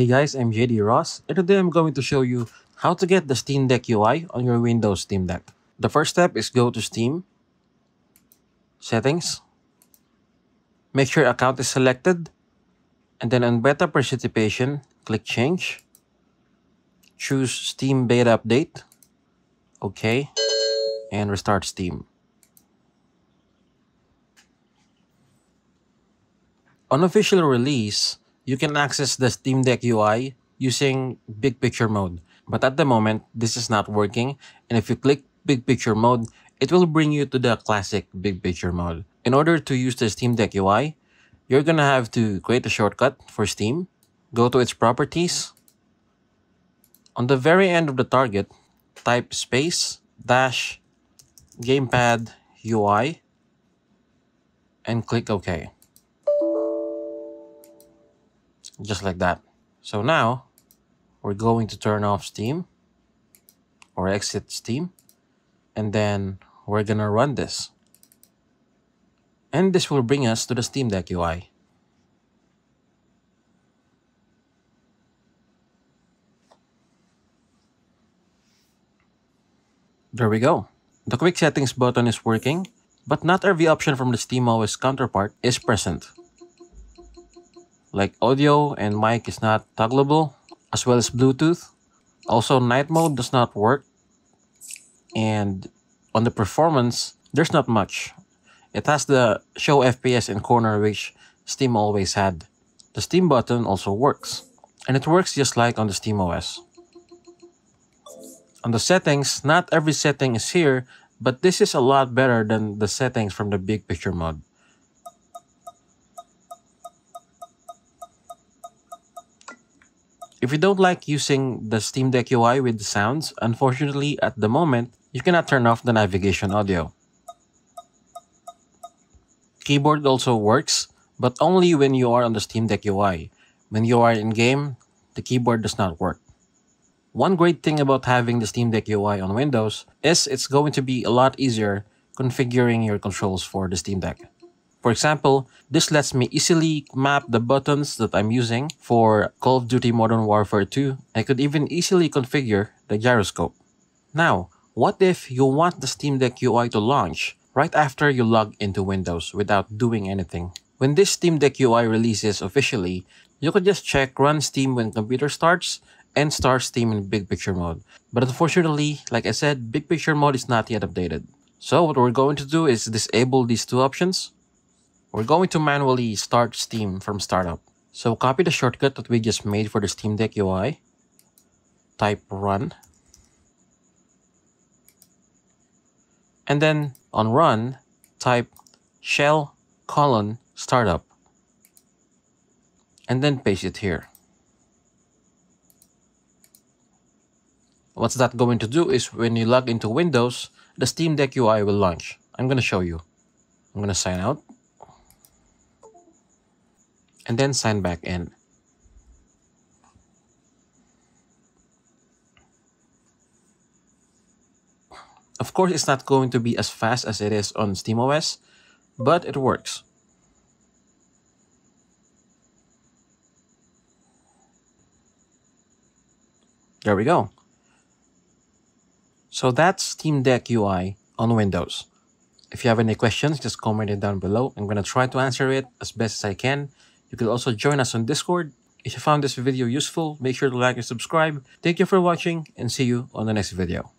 Hey guys, I'm JD Ros and today I'm going to show you how to get the Steam Deck UI on your Windows Steam Deck. The first step is go to Steam, Settings, make sure account is selected, and then on beta participation, click Change, choose Steam Beta Update, OK, and restart Steam. On official release, you can access the Steam Deck UI using Big Picture mode. But at the moment, this is not working. And if you click Big Picture mode, it will bring you to the classic Big Picture mode. In order to use the Steam Deck UI, you're gonna have to create a shortcut for Steam, go to its properties. On the very end of the target, type space dash gamepad UI and click OK just like that. So now we're going to turn off Steam or exit Steam and then we're gonna run this. And this will bring us to the Steam Deck UI. There we go. The quick settings button is working, but not every option from the SteamOS counterpart is present like audio and mic is not toggleable as well as Bluetooth. Also night mode does not work and on the performance there's not much. It has the show FPS in corner which Steam always had. The Steam button also works and it works just like on the Steam OS. On the settings, not every setting is here, but this is a lot better than the settings from the big picture mode. If you don't like using the Steam Deck UI with the sounds, unfortunately at the moment, you cannot turn off the navigation audio. Keyboard also works, but only when you are on the Steam Deck UI. When you are in-game, the keyboard does not work. One great thing about having the Steam Deck UI on Windows is it's going to be a lot easier configuring your controls for the Steam Deck. For example, this lets me easily map the buttons that I'm using for Call of Duty Modern Warfare 2. I could even easily configure the gyroscope. Now, what if you want the Steam Deck UI to launch right after you log into Windows without doing anything? When this Steam Deck UI releases officially, you could just check run Steam when computer starts and start Steam in big picture mode. But unfortunately, like I said, big picture mode is not yet updated. So what we're going to do is disable these two options we're going to manually start Steam from startup. So copy the shortcut that we just made for the Steam Deck UI. Type run. And then on run, type shell colon startup. And then paste it here. What's that going to do is when you log into Windows, the Steam Deck UI will launch. I'm going to show you. I'm going to sign out and then sign back in. Of course, it's not going to be as fast as it is on SteamOS, but it works. There we go. So that's Steam Deck UI on Windows. If you have any questions, just comment it down below. I'm going to try to answer it as best as I can. You can also join us on Discord. If you found this video useful, make sure to like and subscribe. Thank you for watching and see you on the next video.